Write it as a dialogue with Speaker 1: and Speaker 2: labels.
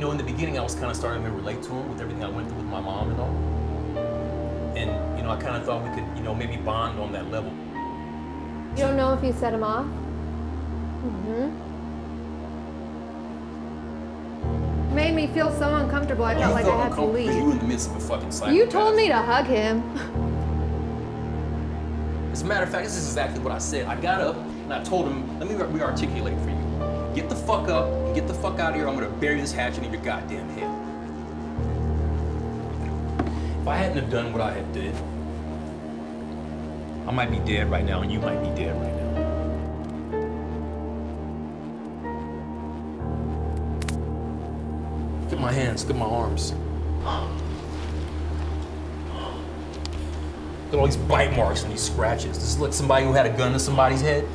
Speaker 1: know, in the beginning, I was kind of starting to relate to him with everything I went through with my mom and all. And, you know, I kind of thought we could, you know, maybe bond on that level.
Speaker 2: You don't know if you set him off? Mm-hmm. Made me feel so uncomfortable. I felt
Speaker 1: You
Speaker 2: like I had to
Speaker 1: leave. You were
Speaker 2: leave.
Speaker 1: in the midst of a fucking psychopath.
Speaker 2: You told me to hug him.
Speaker 1: As a matter of fact, this is exactly what I said. I got up and I told him, let me re articulate for you. Get the fuck up and get the fuck out of here. I'm gonna bury this hatchet in your goddamn head. If I hadn't have done what I had did, I might be dead right now and you might be dead right now. At my hands, at my arms. Look at all these bite marks and these scratches. This is like somebody who had a gun to somebody's head.